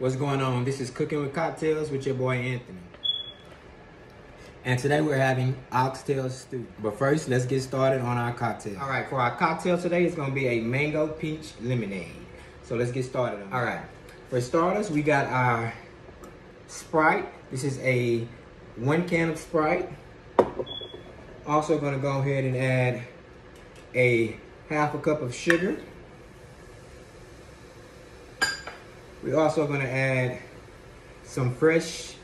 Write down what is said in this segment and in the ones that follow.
What's going on? This is Cooking with Cocktails with your boy Anthony. And today we're having oxtail stew. But first, let's get started on our cocktail. All right, for our cocktail today, it's gonna be a mango peach lemonade. So let's get started. All right, for starters, we got our Sprite. This is a one can of Sprite. Also gonna go ahead and add a half a cup of sugar. We're also gonna add some fresh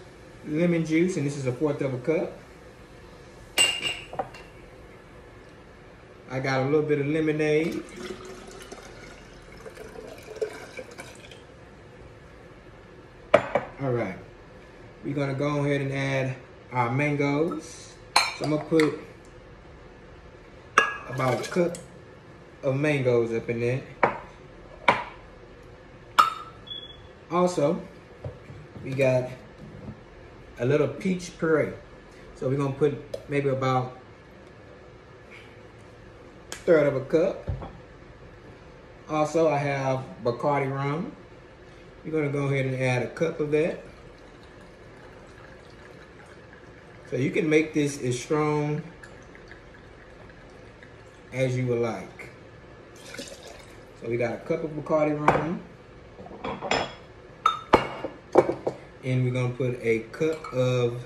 lemon juice, and this is a fourth of a cup. I got a little bit of lemonade. All right, we're gonna go ahead and add our mangoes. So I'm gonna put about a cup of mangoes up in there. Also, we got a little peach puree. So we're gonna put maybe about third of a cup. Also, I have Bacardi rum. We're gonna go ahead and add a cup of that. So you can make this as strong as you would like. So we got a cup of Bacardi rum. And we're gonna put a cup of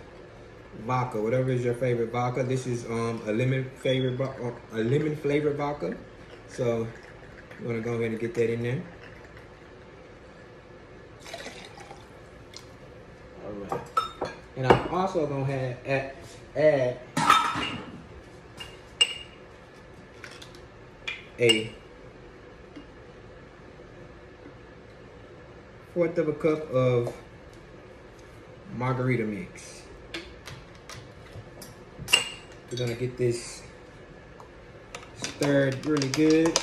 vodka, whatever is your favorite vodka. This is um, a lemon favorite uh, a lemon flavored vodka. So I'm gonna go ahead and get that in there. All right. And I'm also gonna add, add a fourth of a cup of margarita mix. We're gonna get this stirred really good.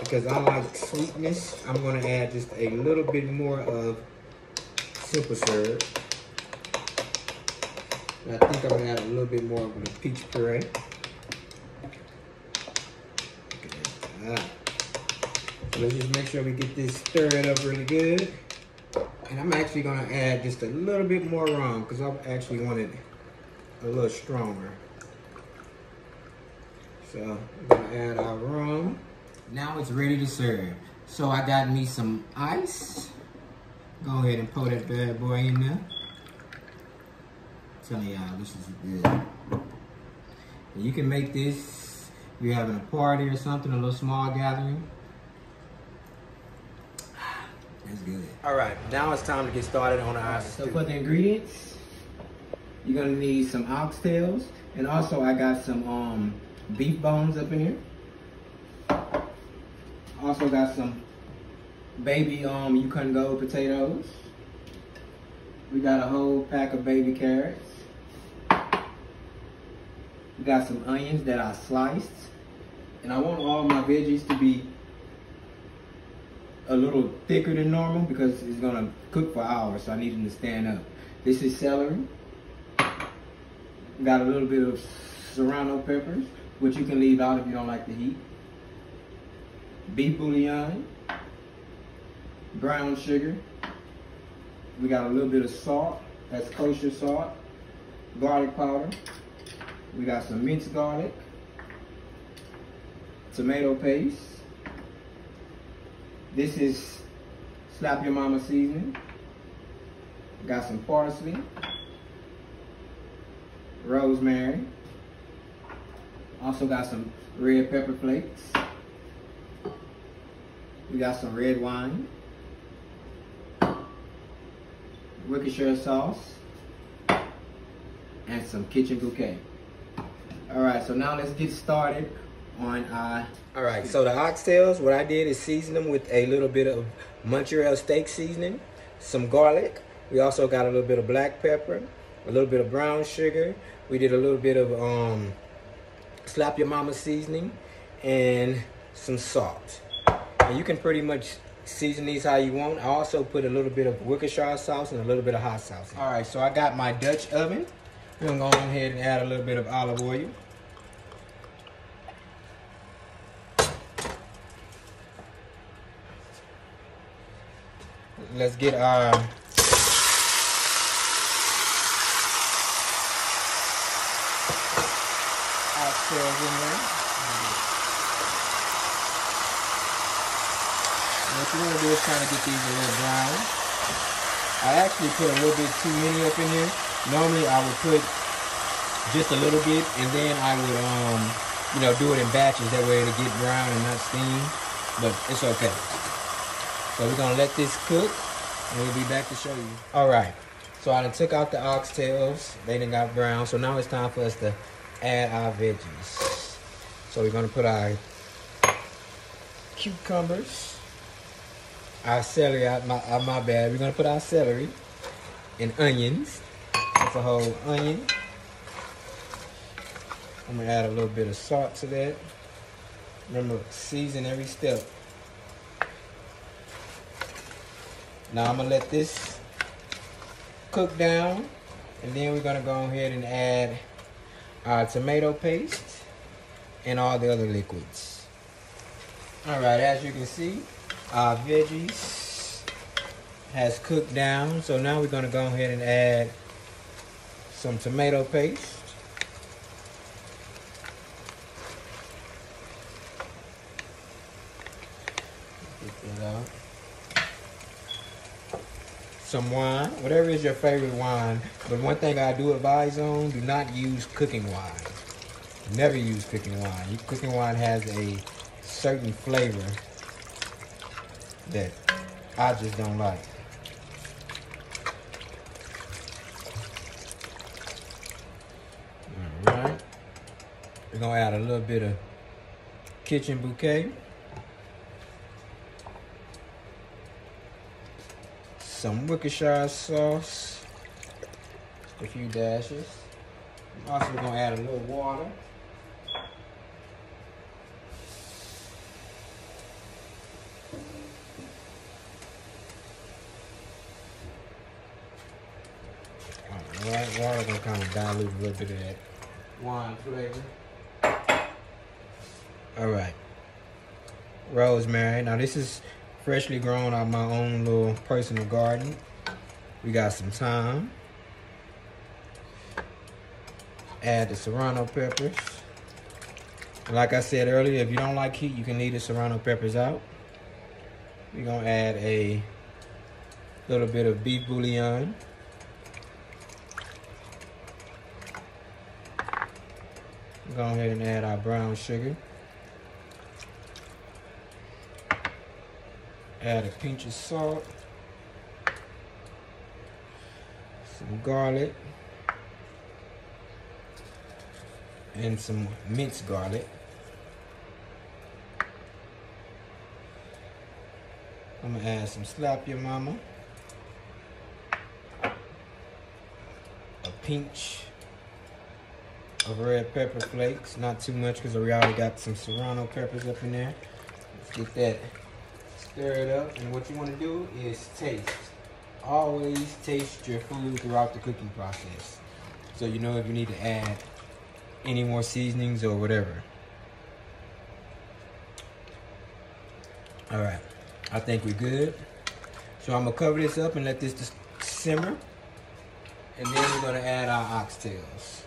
Because I like sweetness, I'm gonna add just a little bit more of simple syrup. I think I'm gonna add a little bit more of the peach puree. So let's just make sure we get this stirred up really good. And I'm actually gonna add just a little bit more rum because I actually want it a little stronger. So I'm gonna add our rum. Now it's ready to serve. So I got me some ice. Go ahead and pour that bad boy in there telling y'all this is good. You can make this if you're having a party or something, a little small gathering. That's good. All right, now it's time to get started on our So for the ingredients, you're gonna need some oxtails, and also I got some um, beef bones up in here. Also got some baby um Yukon Gold potatoes. We got a whole pack of baby carrots. Got some onions that I sliced. And I want all my veggies to be a little thicker than normal because it's gonna cook for hours, so I need them to stand up. This is celery. Got a little bit of serrano peppers, which you can leave out if you don't like the heat. Beef bouillon, brown sugar. We got a little bit of salt, that's kosher salt, garlic powder, we got some minced garlic, tomato paste. This is Slap Your Mama seasoning. Got some parsley, rosemary. Also got some red pepper flakes. We got some red wine. Worcestershire sauce. And some kitchen bouquet. All right, so now let's get started on uh all right so the oxtails what i did is season them with a little bit of montreal steak seasoning some garlic we also got a little bit of black pepper a little bit of brown sugar we did a little bit of um slap your mama seasoning and some salt and you can pretty much season these how you want. I also put a little bit of Worcestershire sauce and a little bit of hot sauce. All right, so I got my Dutch oven. We're gonna go ahead and add a little bit of olive oil. Let's get our oxtails in there. what you want to do is kind of get these a little brown. I actually put a little bit too many up in here. Normally I would put just a little bit and then I would, um, you know, do it in batches. That way it'll get brown and not steam. But it's okay. So we're going to let this cook and we'll be back to show you. All right. So I done took out the oxtails. They done got brown. So now it's time for us to add our veggies. So we're to put our cucumbers our celery my, out my bad. We're gonna put our celery and onions. That's a whole onion. I'm gonna add a little bit of salt to that. Remember, season every step. Now I'm gonna let this cook down and then we're gonna go ahead and add our tomato paste and all the other liquids. All right, as you can see, our veggies has cooked down. So now we're gonna go ahead and add some tomato paste. Get that out. Some wine, whatever is your favorite wine. But one thing I do advise on, do not use cooking wine. Never use cooking wine. Cooking wine has a certain flavor that I just don't like. Alright. We're gonna add a little bit of kitchen bouquet. Some Worcestershire sauce. A few dashes. Also gonna add a little water. Right, water gonna kind of dilute a little bit of that wine flavor. All right. Rosemary. Now this is freshly grown out my own little personal garden. We got some thyme. Add the serrano peppers. like I said earlier, if you don't like heat, you can leave the serrano peppers out. We're gonna add a little bit of beef bouillon. go ahead and add our brown sugar. Add a pinch of salt. Some garlic. And some minced garlic. I'm gonna add some slap your mama. A pinch of red pepper flakes. Not too much because we already got some serrano peppers up in there. Let's get that stirred up. And what you want to do is taste. Always taste your food throughout the cooking process. So you know if you need to add any more seasonings or whatever. All right, I think we're good. So I'm gonna cover this up and let this simmer. And then we're gonna add our oxtails.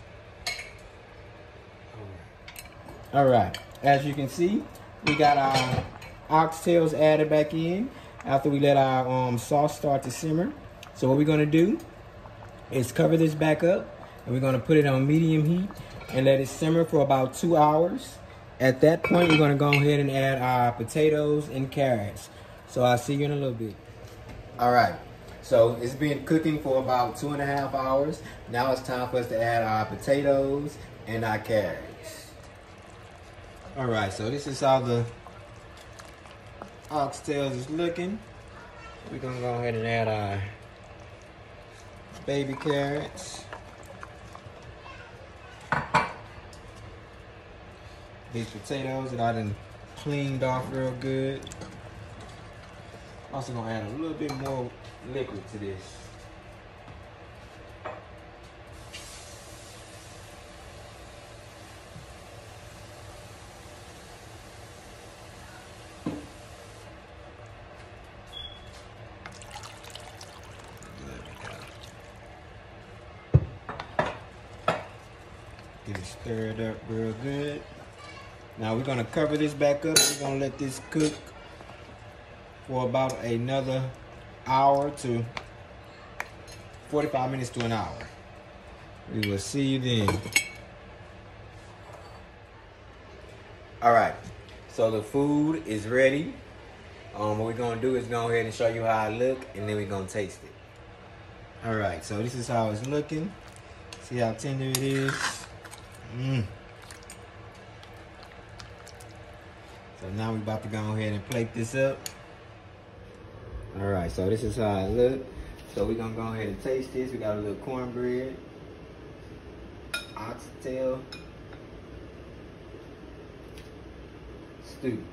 All right, as you can see, we got our oxtails added back in after we let our um, sauce start to simmer. So what we're gonna do is cover this back up and we're gonna put it on medium heat and let it simmer for about two hours. At that point, we're gonna go ahead and add our potatoes and carrots. So I'll see you in a little bit. All right, so it's been cooking for about two and a half hours. Now it's time for us to add our potatoes and our carrots. All right, so this is how the oxtails is looking. We're gonna go ahead and add our baby carrots. These potatoes that I done cleaned off real good. Also gonna add a little bit more liquid to this. Get it up real good. Now we're gonna cover this back up. We're gonna let this cook for about another hour to 45 minutes to an hour. We will see you then. All right, so the food is ready. Um, what we're gonna do is go ahead and show you how it look, and then we're gonna taste it. All right, so this is how it's looking. See how tender it is. Mm. So now we're about to go ahead and plate this up. All right, so this is how it look. So we're gonna go ahead and taste this. We got a little cornbread, oxtail, stew.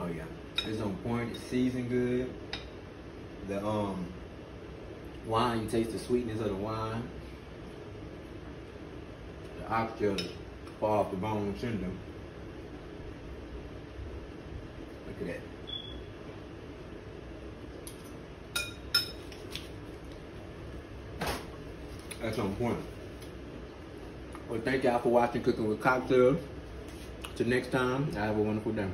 Oh yeah, it's on point. It's seasoned good. The um wine, you taste the sweetness of the wine. The oxtail fall off the bone tender. Look at that. That's on point. Well, thank y'all for watching Cooking with Cocktails. Till next time, I have a wonderful day.